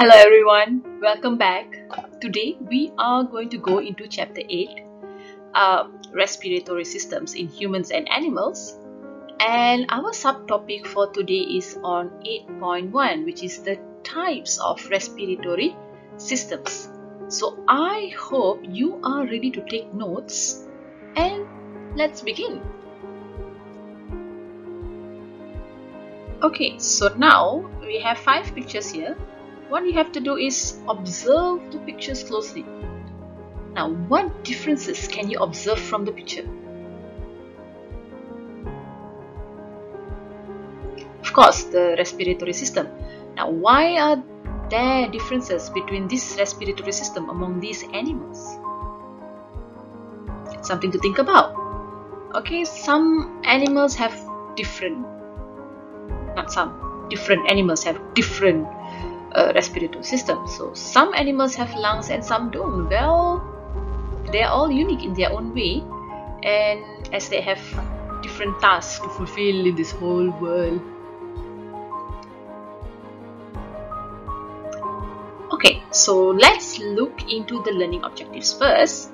Hello everyone, welcome back. Today we are going to go into chapter 8 uh, respiratory systems in humans and animals. And our subtopic for today is on 8.1, which is the types of respiratory systems. So I hope you are ready to take notes and let's begin. Okay, so now we have five pictures here. What you have to do is observe the pictures closely. Now, what differences can you observe from the picture? Of course, the respiratory system. Now, why are there differences between this respiratory system among these animals? It's Something to think about. Okay, some animals have different not some different animals have different uh, respiratory system. so some animals have lungs and some don't. Well they are all unique in their own way. And as they have different tasks to fulfill in this whole world. Okay so let's look into the learning objectives first.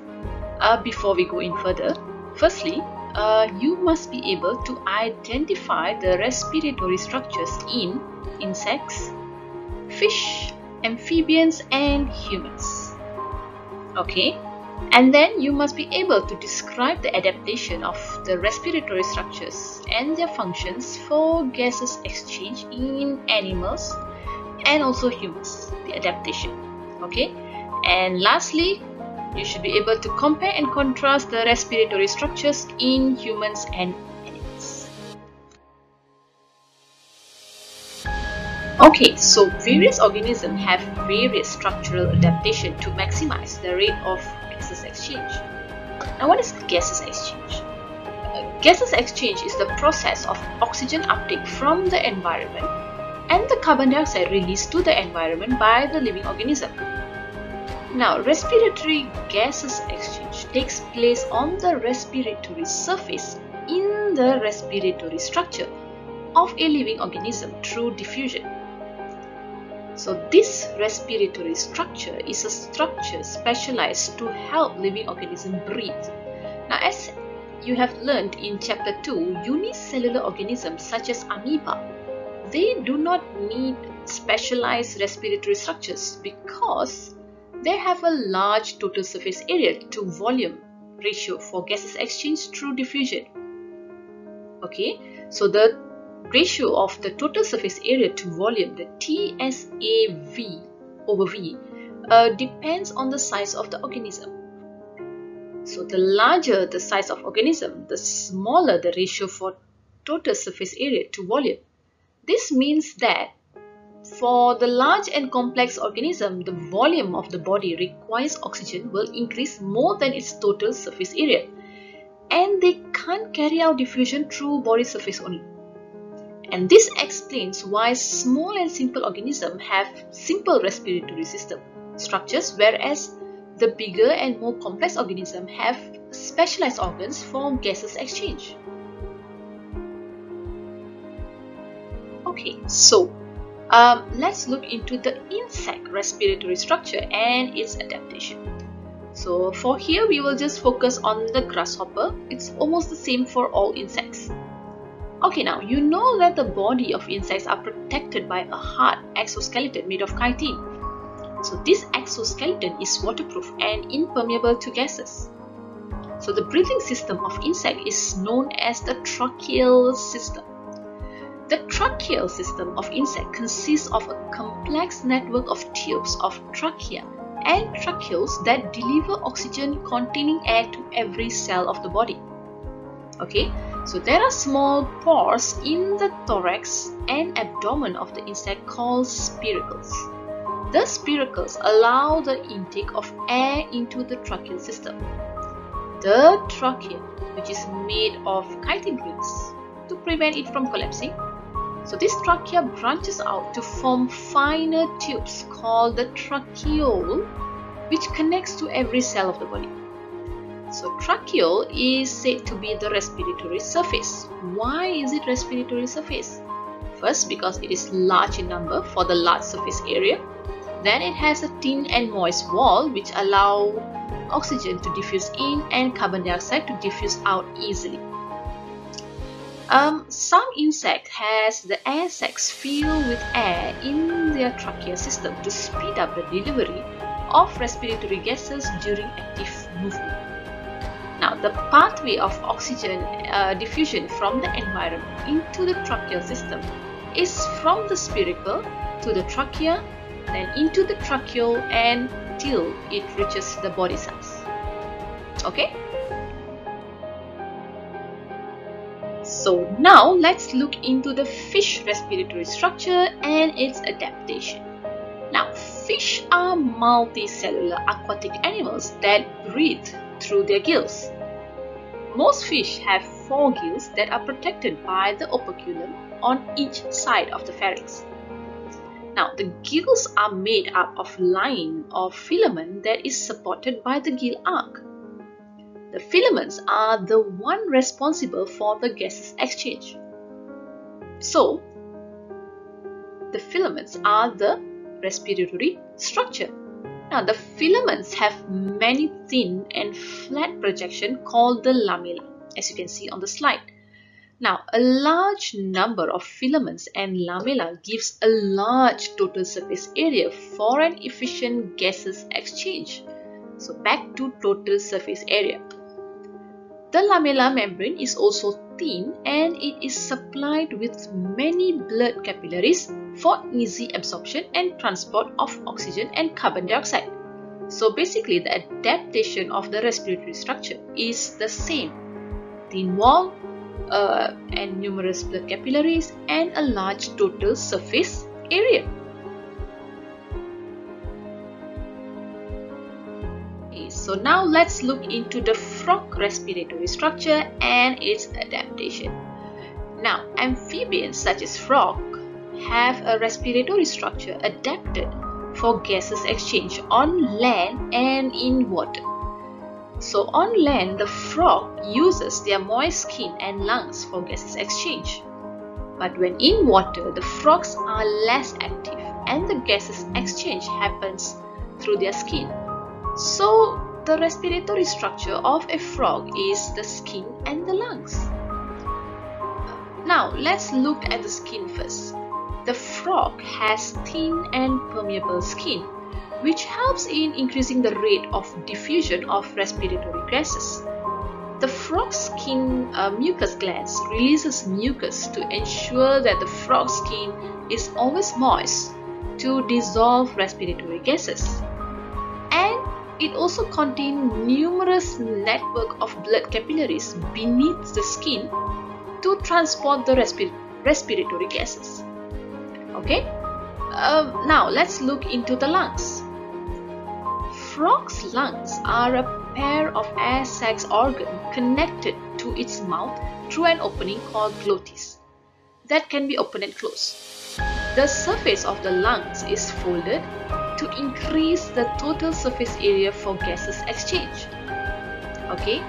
Uh, before we go in further firstly uh, you must be able to identify the respiratory structures in insects, fish, amphibians, and humans. Okay, and then you must be able to describe the adaptation of the respiratory structures and their functions for gases exchange in animals and also humans, the adaptation. Okay, and lastly, you should be able to compare and contrast the respiratory structures in humans and Okay, so various organisms have various structural adaptation to maximize the rate of gases exchange. Now what is gases exchange? Uh, gases exchange is the process of oxygen uptake from the environment and the carbon dioxide released to the environment by the living organism. Now, respiratory gases exchange takes place on the respiratory surface in the respiratory structure of a living organism through diffusion. So this respiratory structure is a structure specialized to help living organism breathe. Now as you have learned in chapter 2, unicellular organisms such as amoeba, they do not need specialized respiratory structures because they have a large total surface area to volume ratio for gases exchanged through diffusion. Okay, so the ratio of the total surface area to volume, the TSAV over V, uh, depends on the size of the organism. So the larger the size of organism, the smaller the ratio for total surface area to volume. This means that for the large and complex organism, the volume of the body requires oxygen will increase more than its total surface area. And they can't carry out diffusion through body surface only. And this explains why small and simple organisms have simple respiratory system structures whereas the bigger and more complex organisms have specialized organs for gases exchange. Okay, so um, let's look into the insect respiratory structure and its adaptation. So for here we will just focus on the grasshopper. It's almost the same for all insects. Okay now you know that the body of insects are protected by a hard exoskeleton made of chitin. So this exoskeleton is waterproof and impermeable to gases. So the breathing system of insect is known as the tracheal system. The tracheal system of insect consists of a complex network of tubes of trachea and tracheoles that deliver oxygen containing air to every cell of the body. Okay, so there are small pores in the thorax and abdomen of the insect called spiracles. The spiracles allow the intake of air into the tracheal system. The trachea, which is made of chitin rings to prevent it from collapsing, so this trachea branches out to form finer tubes called the tracheole which connects to every cell of the body. So tracheole is said to be the respiratory surface. Why is it respiratory surface? First because it is large in number for the large surface area Then it has a thin and moist wall which allow oxygen to diffuse in and carbon dioxide to diffuse out easily. Um, some insect has the air sacs filled with air in their trachea system to speed up the delivery of respiratory gases during active movement. Now, the pathway of oxygen uh, diffusion from the environment into the tracheal system is from the spiracle to the trachea, then into the tracheole and till it reaches the body cells. Okay? So now let's look into the fish respiratory structure and its adaptation. Now, fish are multicellular aquatic animals that breathe through their gills. Most fish have four gills that are protected by the operculum on each side of the pharynx. Now, the gills are made up of line or filament that is supported by the gill arch. The filaments are the one responsible for the gases exchange. So, the filaments are the respiratory structure. Now, the filaments have many thin and flat projection called the lamella, as you can see on the slide. Now, a large number of filaments and lamella gives a large total surface area for an efficient gases exchange. So, back to total surface area. The lamella membrane is also thin and it is supplied with many blood capillaries for easy absorption and transport of oxygen and carbon dioxide. So basically the adaptation of the respiratory structure is the same. Thin wall uh, and numerous blood capillaries and a large total surface area. So now let's look into the frog respiratory structure and its adaptation. Now, amphibians such as frog have a respiratory structure adapted for gases exchange on land and in water. So on land, the frog uses their moist skin and lungs for gases exchange. But when in water, the frogs are less active and the gases exchange happens through their skin. So the respiratory structure of a frog is the skin and the lungs. Now let's look at the skin first. The frog has thin and permeable skin which helps in increasing the rate of diffusion of respiratory gases. The frog's skin uh, mucus glands releases mucus to ensure that the frog's skin is always moist to dissolve respiratory gases. It also contains numerous network of blood capillaries beneath the skin to transport the respi respiratory gases. Okay, uh, now let's look into the lungs. Frog's lungs are a pair of air sacs organ connected to its mouth through an opening called glottis that can be opened and closed. The surface of the lungs is folded to increase the total surface area for gases exchange. Okay,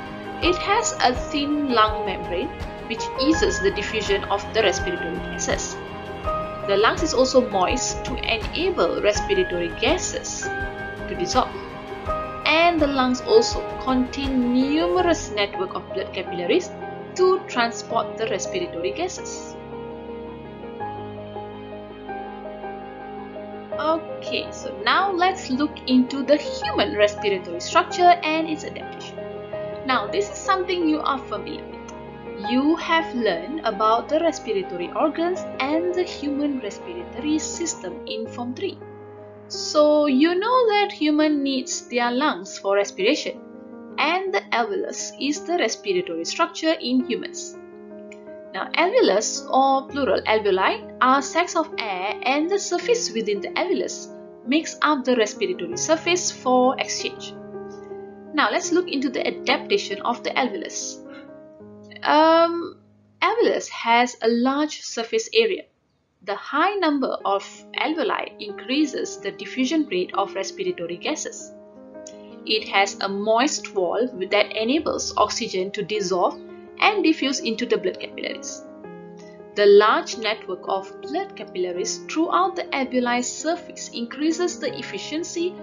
it has a thin lung membrane which eases the diffusion of the respiratory gases. The lungs is also moist to enable respiratory gases to dissolve. And the lungs also contain numerous network of blood capillaries to transport the respiratory gases. Okay, so now let's look into the human respiratory structure and its adaptation. Now, this is something you are familiar with. You have learned about the respiratory organs and the human respiratory system in Form 3. So, you know that human needs their lungs for respiration and the alveolus is the respiratory structure in humans. Now, alveolus or plural alveoli are sacs of air and the surface within the alveolus makes up the respiratory surface for exchange. Now, let's look into the adaptation of the alveolus. Um, alveolus has a large surface area. The high number of alveoli increases the diffusion rate of respiratory gases. It has a moist wall that enables oxygen to dissolve and diffuse into the blood capillaries. The large network of blood capillaries throughout the alveoli surface increases the efficiency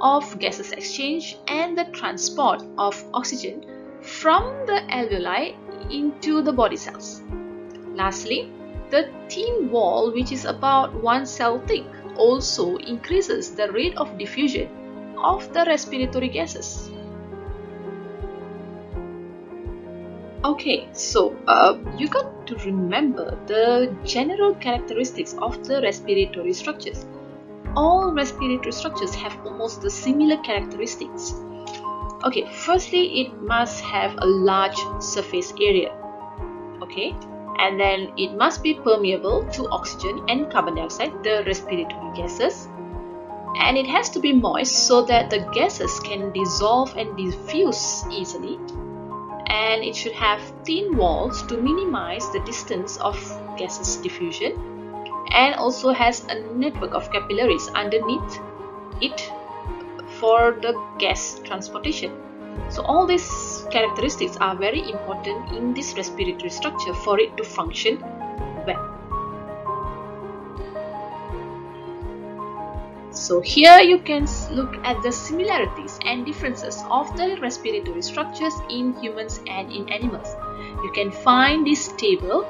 of gases exchange and the transport of oxygen from the alveoli into the body cells. Lastly, the thin wall which is about one cell thick also increases the rate of diffusion of the respiratory gases. Okay, so uh, you got to remember the general characteristics of the respiratory structures. All respiratory structures have almost the similar characteristics. Okay, firstly, it must have a large surface area. Okay, and then it must be permeable to oxygen and carbon dioxide, the respiratory gases. And it has to be moist so that the gases can dissolve and diffuse easily and it should have thin walls to minimize the distance of gases diffusion and also has a network of capillaries underneath it for the gas transportation. So all these characteristics are very important in this respiratory structure for it to function well. So here you can look at the similarities and differences of the respiratory structures in humans and in animals. You can find this table,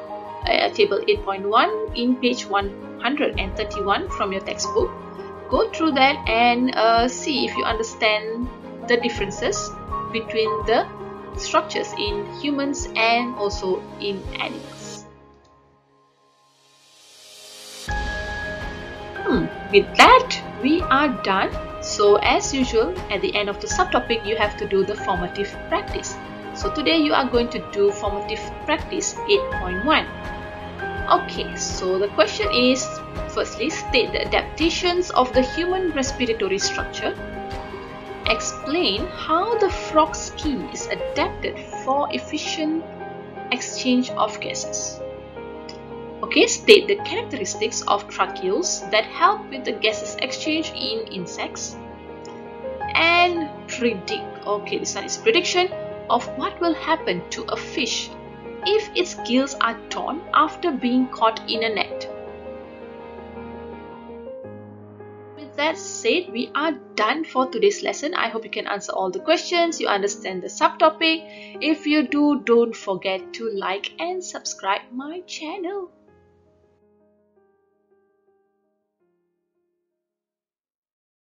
uh, table 8.1 in page 131 from your textbook. Go through that and uh, see if you understand the differences between the structures in humans and also in animals. With that, we are done. So as usual, at the end of the subtopic, you have to do the formative practice. So today you are going to do formative practice 8.1. Okay, so the question is, firstly, state the adaptations of the human respiratory structure. Explain how the frog skin is adapted for efficient exchange of gases. Okay, state the characteristics of tracheoles that help with the gases exchange in insects. And predict, okay, this one is prediction of what will happen to a fish if its gills are torn after being caught in a net. With that said, we are done for today's lesson. I hope you can answer all the questions, you understand the subtopic. If you do, don't forget to like and subscribe my channel.